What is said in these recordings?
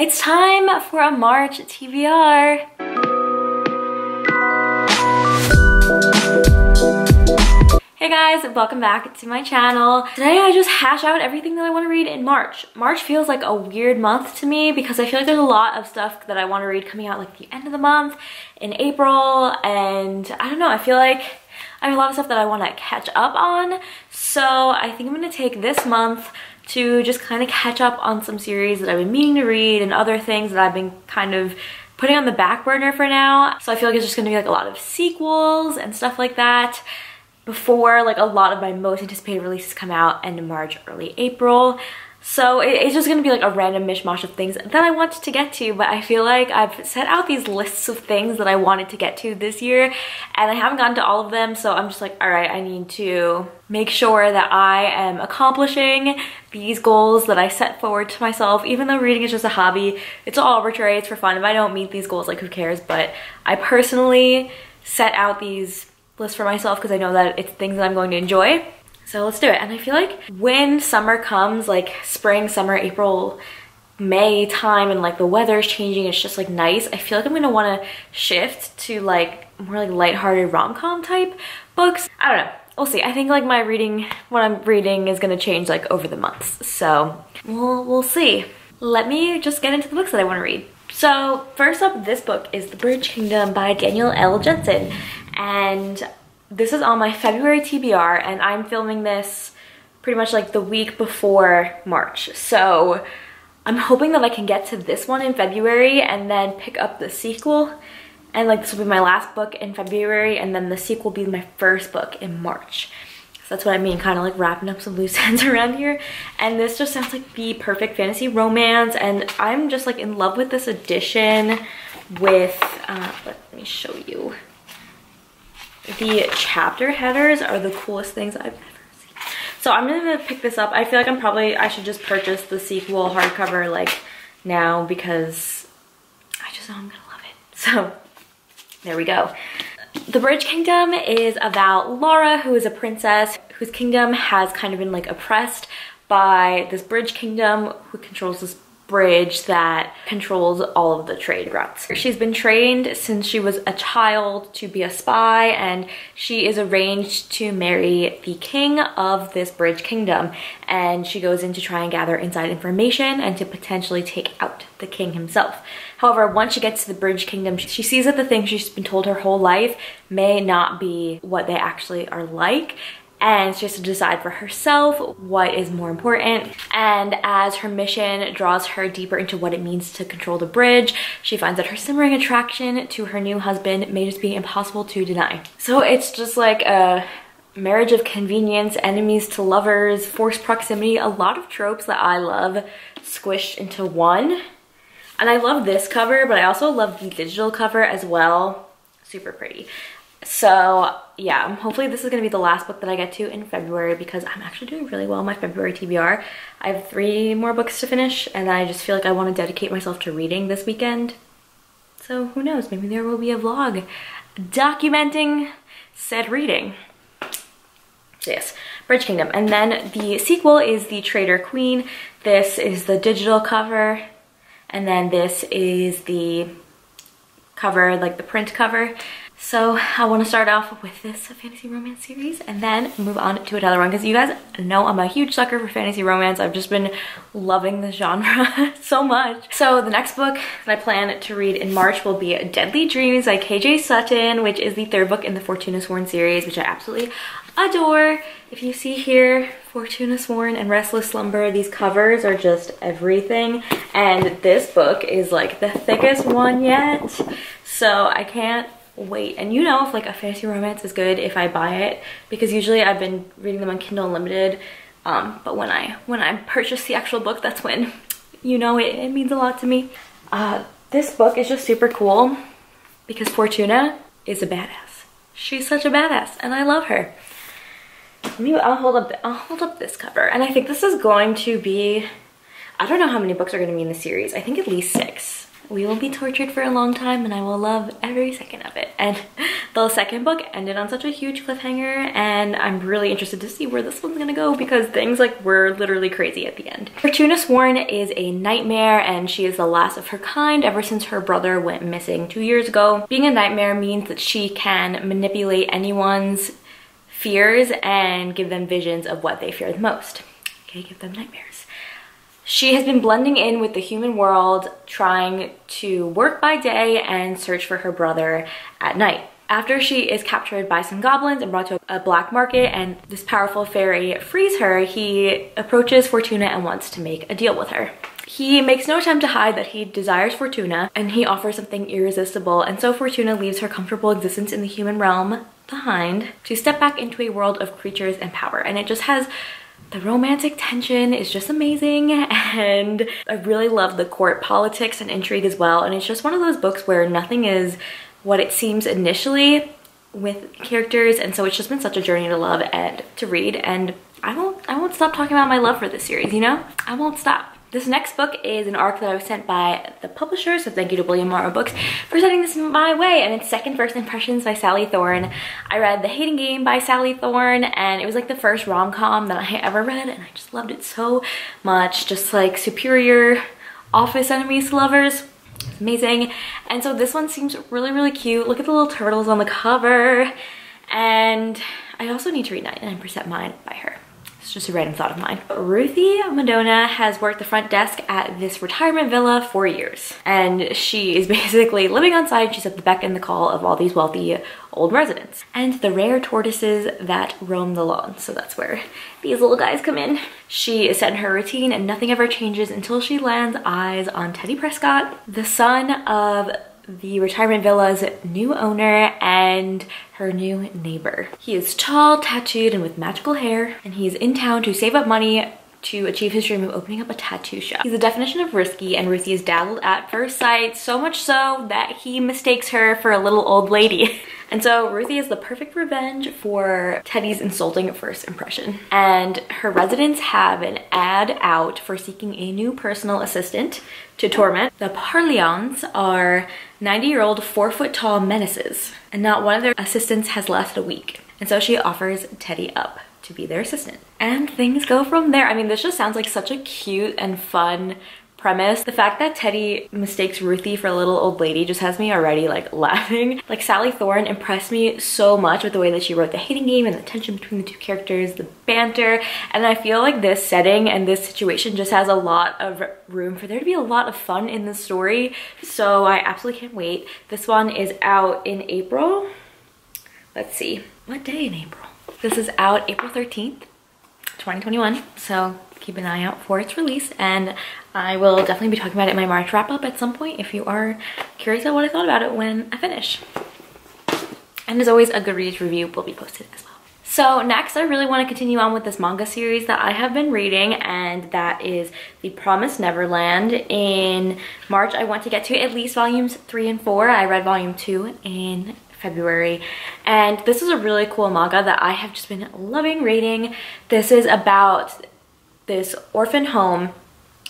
It's time for a March TBR. Hey guys, welcome back to my channel. Today I just hash out everything that I want to read in March. March feels like a weird month to me because I feel like there's a lot of stuff that I want to read coming out like the end of the month in April and I don't know, I feel like I have a lot of stuff that I want to catch up on. So I think I'm going to take this month to just kind of catch up on some series that I've been meaning to read and other things that I've been kind of putting on the back burner for now. So I feel like it's just gonna be like a lot of sequels and stuff like that before like a lot of my most anticipated releases come out end of March, early April. So it, it's just gonna be like a random mishmash of things that I wanted to get to, but I feel like I've set out these lists of things that I wanted to get to this year and I haven't gotten to all of them. So I'm just like, all right, I need to make sure that I am accomplishing these goals that I set forward to myself, even though reading is just a hobby. It's all arbitrary, it's for fun. If I don't meet these goals, like who cares? But I personally set out these lists for myself because I know that it's things that I'm going to enjoy. So let's do it. And I feel like when summer comes, like spring, summer, April, May time and like the weather is changing, it's just like nice. I feel like I'm gonna wanna shift to like more like lighthearted rom-com type books. I don't know, we'll see. I think like my reading, what I'm reading is gonna change like over the months. So we'll, we'll see. Let me just get into the books that I wanna read. So first up, this book is The Bridge Kingdom by Danielle L. Jensen. And this is on my February TBR and I'm filming this pretty much like the week before March. So I'm hoping that I can get to this one in February and then pick up the sequel. And like this will be my last book in February and then the sequel will be my first book in March. So that's what I mean, kind of like wrapping up some loose ends around here. And this just sounds like the perfect fantasy romance. And I'm just like in love with this edition with, uh, let me show you. The chapter headers are the coolest things I've ever seen. So I'm gonna pick this up. I feel like I'm probably, I should just purchase the sequel hardcover like now because I just know I'm gonna love it. So there we go. The Bridge Kingdom is about Lara, who is a princess whose kingdom has kind of been like oppressed by this Bridge Kingdom who controls this bridge that controls all of the trade routes. She's been trained since she was a child to be a spy and she is arranged to marry the king of this bridge kingdom and she goes in to try and gather inside information and to potentially take out the king himself. However, once she gets to the bridge kingdom, she sees that the things she's been told her whole life may not be what they actually are like and she has to decide for herself what is more important. And as her mission draws her deeper into what it means to control the bridge, she finds that her simmering attraction to her new husband may just be impossible to deny. So it's just like a marriage of convenience, enemies to lovers, forced proximity, a lot of tropes that I love squished into one. And I love this cover, but I also love the digital cover as well. Super pretty. So yeah, hopefully this is gonna be the last book that I get to in February because I'm actually doing really well my February TBR. I have three more books to finish and I just feel like I wanna dedicate myself to reading this weekend. So who knows, maybe there will be a vlog documenting said reading. So yes, Bridge Kingdom. And then the sequel is The Traitor Queen. This is the digital cover. And then this is the cover, like the print cover. So I want to start off with this fantasy romance series and then move on to another one because you guys know I'm a huge sucker for fantasy romance. I've just been loving the genre so much. So the next book that I plan to read in March will be Deadly Dreams by KJ Sutton, which is the third book in the Fortuna Sworn series, which I absolutely adore. If you see here, Fortuna Sworn and Restless Slumber, these covers are just everything. And this book is like the thickest one yet. So I can't wait. And you know if like a fantasy romance is good if I buy it because usually I've been reading them on Kindle Unlimited. Um, but when I when I purchase the actual book, that's when you know it, it means a lot to me. Uh, this book is just super cool because Fortuna is a badass. She's such a badass and I love her. I'll hold up, I'll hold up this cover. And I think this is going to be, I don't know how many books are gonna be in the series. I think at least six. We will be tortured for a long time and I will love every second of it. And the second book ended on such a huge cliffhanger and I'm really interested to see where this one's gonna go because things like were literally crazy at the end. Fortuna Sworn is a nightmare and she is the last of her kind ever since her brother went missing two years ago. Being a nightmare means that she can manipulate anyone's fears and give them visions of what they fear the most. Okay, give them nightmares. She has been blending in with the human world, trying to work by day and search for her brother at night. After she is captured by some goblins and brought to a black market and this powerful fairy frees her, he approaches Fortuna and wants to make a deal with her. He makes no attempt to hide that he desires Fortuna and he offers something irresistible and so Fortuna leaves her comfortable existence in the human realm behind to step back into a world of creatures and power and it just has the romantic tension is just amazing and I really love the court politics and intrigue as well and it's just one of those books where nothing is what it seems initially with characters and so it's just been such a journey to love and to read and I won't I won't stop talking about my love for this series you know? I won't stop this next book is an arc that I was sent by the publisher, so thank you to William Morrow Books for sending this my way, and it's Second First Impressions by Sally Thorne. I read The Hating Game by Sally Thorne, and it was like the first rom-com that I ever read, and I just loved it so much. Just like superior office enemies to lovers. amazing. And so this one seems really, really cute. Look at the little turtles on the cover. And I also need to read 99% Mine by her. It's just a random thought of mine. Ruthie Midona has worked the front desk at this retirement villa for years. And she is basically living on site. She's at the beck and the call of all these wealthy old residents. And the rare tortoises that roam the lawn. So that's where these little guys come in. She is set in her routine and nothing ever changes until she lands eyes on Teddy Prescott, the son of the retirement villa's new owner and her new neighbor. He is tall, tattooed, and with magical hair, and he's in town to save up money to achieve his dream of opening up a tattoo shop. He's the definition of risky and Ruthie is dazzled at first sight, so much so that he mistakes her for a little old lady. And so Ruthie is the perfect revenge for Teddy's insulting first impression. And her residents have an ad out for seeking a new personal assistant to torment. The Parlonis are 90-year-old, four-foot-tall menaces, and not one of their assistants has lasted a week. And so she offers Teddy up to be their assistant. And things go from there. I mean, this just sounds like such a cute and fun premise. The fact that Teddy mistakes Ruthie for a little old lady just has me already like laughing. Like Sally Thorne impressed me so much with the way that she wrote the hating game and the tension between the two characters, the banter. And I feel like this setting and this situation just has a lot of room for there to be a lot of fun in the story. So I absolutely can't wait. This one is out in April. Let's see, what day in April? This is out April 13th, 2021. So keep an eye out for its release and I will definitely be talking about it in my March wrap up at some point if you are curious about what I thought about it when I finish. And as always, a Goodreads review will be posted as well. So next, I really want to continue on with this manga series that I have been reading, and that is The Promised Neverland. In March, I want to get to at least volumes three and four. I read volume two in February. And this is a really cool manga that I have just been loving reading. This is about this orphan home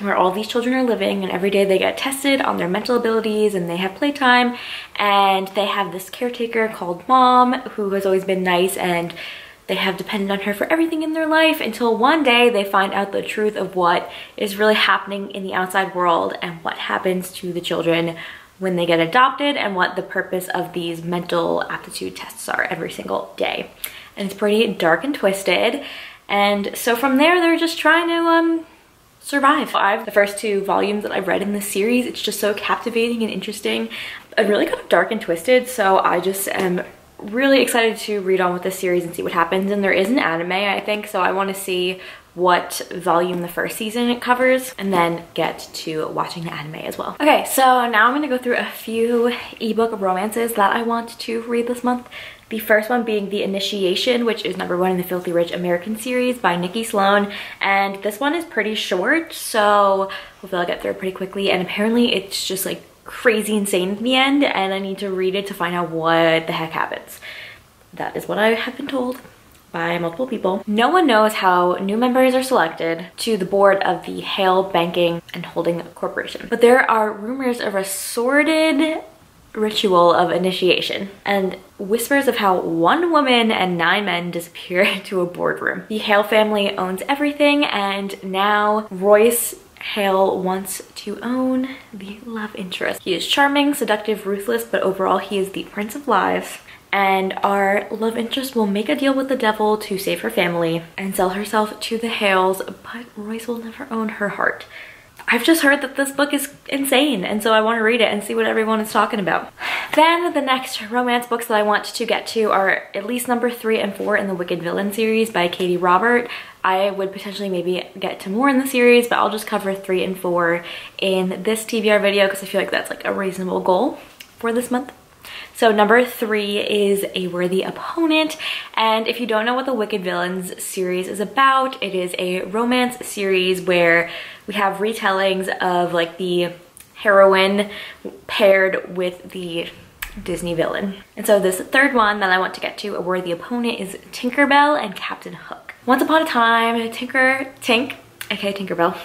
where all these children are living and every day they get tested on their mental abilities and they have playtime and they have this caretaker called mom who has always been nice and they have depended on her for everything in their life until one day they find out the truth of what is really happening in the outside world and what happens to the children when they get adopted and what the purpose of these mental aptitude tests are every single day. And it's pretty dark and twisted. And so from there, they're just trying to um, survive. I've the first two volumes that I've read in this series. It's just so captivating and interesting. and really kind of dark and twisted. So I just am really excited to read on with this series and see what happens. And there is an anime, I think. So I want to see what volume the first season it covers and then get to watching the anime as well. Okay, so now I'm gonna go through a few ebook romances that I want to read this month. The first one being The Initiation, which is number one in the Filthy Rich American series by Nikki Sloan. And this one is pretty short, so hopefully I'll get through it pretty quickly. And apparently it's just like crazy insane in the end, and I need to read it to find out what the heck happens. That is what I have been told by multiple people. No one knows how new members are selected to the board of the Hale Banking and Holding Corporation. But there are rumors of a sordid ritual of initiation and whispers of how one woman and nine men disappear into a boardroom. The Hale family owns everything and now Royce Hale wants to own the love interest. He is charming, seductive, ruthless, but overall he is the prince of lies. And our love interest will make a deal with the devil to save her family and sell herself to the Hales, but Royce will never own her heart. I've just heard that this book is insane and so I want to read it and see what everyone is talking about. Then the next romance books that I want to get to are at least number three and four in the Wicked Villain series by Katee Robert. I would potentially maybe get to more in the series, but I'll just cover three and four in this TBR video because I feel like that's like a reasonable goal for this month. So number three is A Worthy Opponent. And if you don't know what the Wicked Villains series is about, it is a romance series where we have retellings of like the heroine paired with the Disney villain. And so this third one that I want to get to, A Worthy Opponent, is Tinkerbell and Captain Hook. Once upon a time, Tinker, Tink, aka Tinkerbell,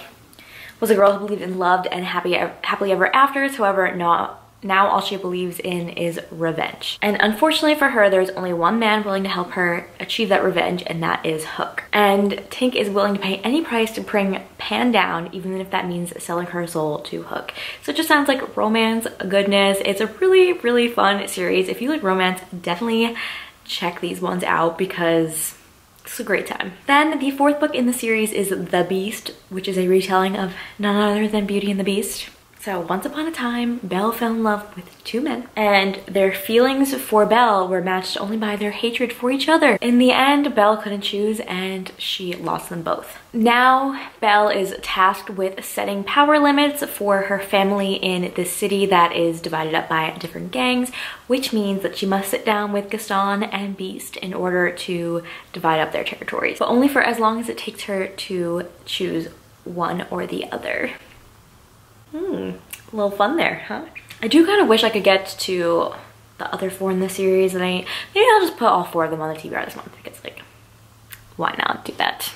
was a girl who believed in loved and happy, happily ever afters, however, not now all she believes in is revenge. And unfortunately for her, there's only one man willing to help her achieve that revenge, and that is Hook. And Tink is willing to pay any price to bring Pan down, even if that means selling her soul to Hook. So it just sounds like romance goodness. It's a really, really fun series. If you like romance, definitely check these ones out because it's a great time. Then the fourth book in the series is The Beast, which is a retelling of none other than Beauty and the Beast. So once upon a time, Belle fell in love with two men and their feelings for Belle were matched only by their hatred for each other. In the end, Belle couldn't choose and she lost them both. Now, Belle is tasked with setting power limits for her family in this city that is divided up by different gangs, which means that she must sit down with Gaston and Beast in order to divide up their territories, but only for as long as it takes her to choose one or the other. Hmm, a little fun there, huh? I do kind of wish I could get to the other four in the series and I, maybe I'll just put all four of them on the TBR this month because like, why not do that?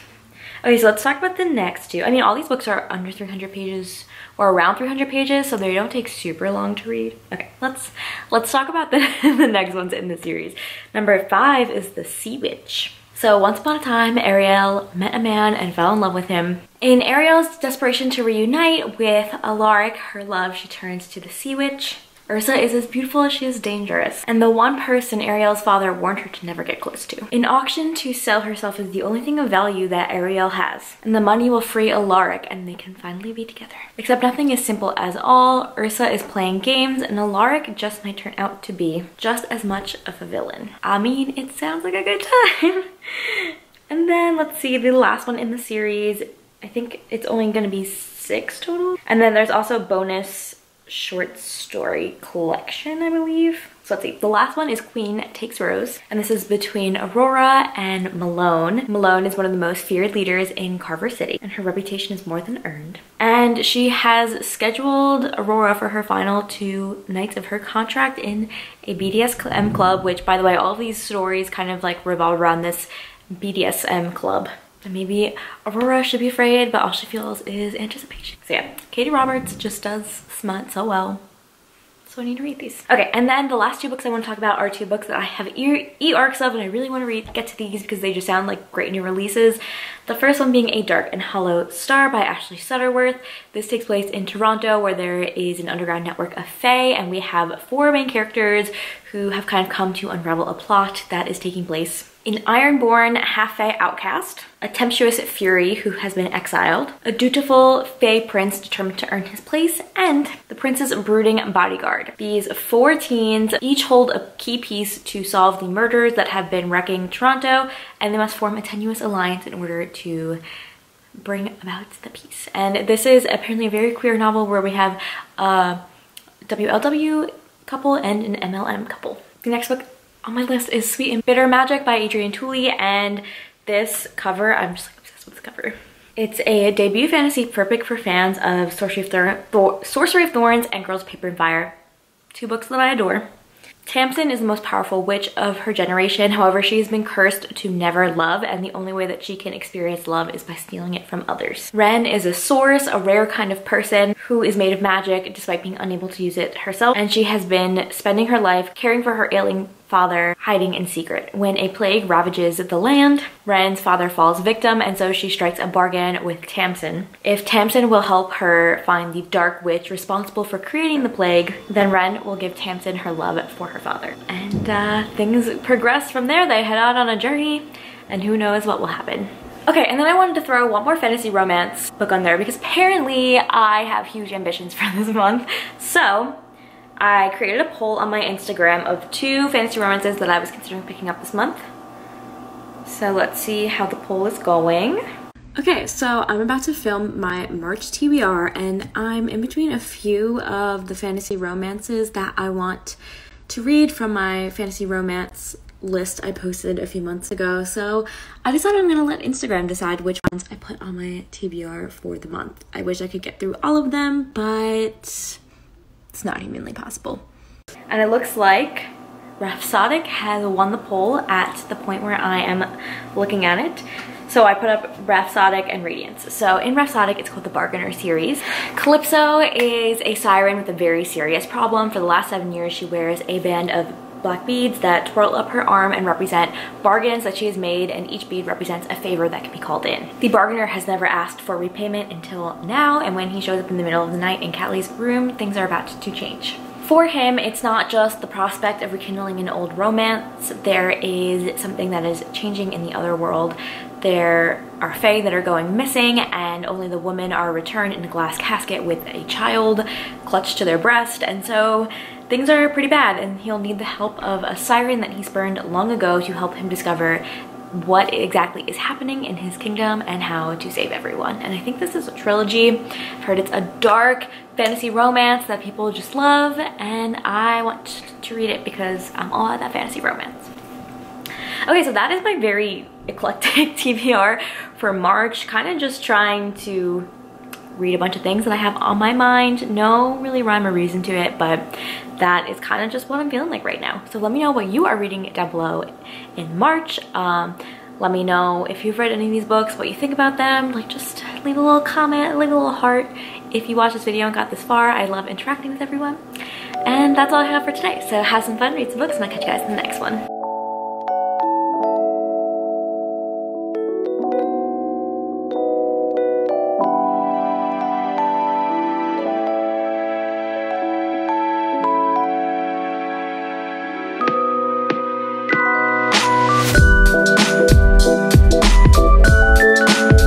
Okay, so let's talk about the next two. I mean, all these books are under 300 pages or around 300 pages, so they don't take super long to read. Okay, let's let's talk about the, the next ones in the series. Number five is The Sea Witch. So once upon a time, Ariel met a man and fell in love with him. In Ariel's desperation to reunite with Alaric, her love, she turns to the Sea Witch. Ursa is as beautiful as she is dangerous, and the one person Ariel's father warned her to never get close to. In auction to sell herself is the only thing of value that Ariel has, and the money will free Alaric and they can finally be together. Except nothing is simple as all, Ursa is playing games and Alaric just might turn out to be just as much of a villain. I mean, it sounds like a good time. and then let's see, the last one in the series, I think it's only gonna be six total. And then there's also bonus short story collection, I believe. So let's see, the last one is Queen Takes Rose, and this is between Aurora and Malone. Malone is one of the most feared leaders in Carver City, and her reputation is more than earned. And she has scheduled Aurora for her final two nights of her contract in a BDSM club, which by the way, all these stories kind of like revolve around this BDSM club. Maybe Aurora should be afraid, but all she feels is anticipation. So yeah, Katee Roberts just does smut so well. So I need to read these. Okay, and then the last two books I want to talk about are two books that I have e-arcs of and I really want to read, get to these because they just sound like great new releases. The first one being A Dark and Hollow Star by Ashley Shuttleworth. This takes place in Toronto where there is an underground network of Fae and we have four main characters who have kind of come to unravel a plot that is taking place an Ironborn half-fae outcast, a tempestuous fury who has been exiled, a dutiful fae prince determined to earn his place, and the prince's brooding bodyguard. These four teens each hold a key piece to solve the murders that have been wrecking Toronto, and they must form a tenuous alliance in order to bring about the peace. And this is apparently a very queer novel where we have a WLW couple and an MLM couple. The next book on my list is Sweet and Bitter Magic by Adrienne Tooley and this cover, I'm just like obsessed with this cover. It's a debut fantasy perfect for fans of Sorcery of, Thor Thor Sorcery of Thorns and Girls Paper and Fire. Two books that I adore. Tamsin is the most powerful witch of her generation. However, she has been cursed to never love and the only way that she can experience love is by stealing it from others. Ren is a source, a rare kind of person who is made of magic despite being unable to use it herself and she has been spending her life caring for her ailing father hiding in secret. When a plague ravages the land, Ren's father falls victim and so she strikes a bargain with Tamsin. If Tamsin will help her find the dark witch responsible for creating the plague, then Ren will give Tamsin her love for her father. And uh, things progress from there. They head out on a journey and who knows what will happen. Okay, and then I wanted to throw one more fantasy romance book on there because apparently I have huge ambitions for this month. So I created a poll on my Instagram of two fantasy romances that I was considering picking up this month. So let's see how the poll is going. Okay, so I'm about to film my March TBR and I'm in between a few of the fantasy romances that I want to read from my fantasy romance list I posted a few months ago. So I decided I'm gonna let Instagram decide which ones I put on my TBR for the month. I wish I could get through all of them, but it's not humanly possible. And it looks like Rhapsodic has won the poll at the point where I am looking at it. So I put up Rhapsodic and Radiance. So in Rhapsodic, it's called the Bargainer series. Calypso is a siren with a very serious problem. For the last seven years, she wears a band of black beads that twirl up her arm and represent bargains that she has made and each bead represents a favor that can be called in. The bargainer has never asked for repayment until now and when he shows up in the middle of the night in Catelyn's room, things are about to change. For him, it's not just the prospect of rekindling an old romance. There is something that is changing in the other world. There are fae that are going missing and only the women are returned in a glass casket with a child clutched to their breast. And so things are pretty bad and he'll need the help of a siren that he spurned long ago to help him discover what exactly is happening in his kingdom and how to save everyone. And I think this is a trilogy. I've heard it's a dark fantasy romance that people just love and I want to read it because I'm all about that fantasy romance. Okay, so that is my very eclectic TBR for March. Kind of just trying to read a bunch of things that I have on my mind. No really rhyme or reason to it, but that is kind of just what I'm feeling like right now. So let me know what you are reading down below in March. Um, let me know if you've read any of these books, what you think about them. Like just leave a little comment, leave a little heart. If you watched this video and got this far, I love interacting with everyone. And that's all I have for today. So have some fun, read some books, and I'll catch you guys in the next one.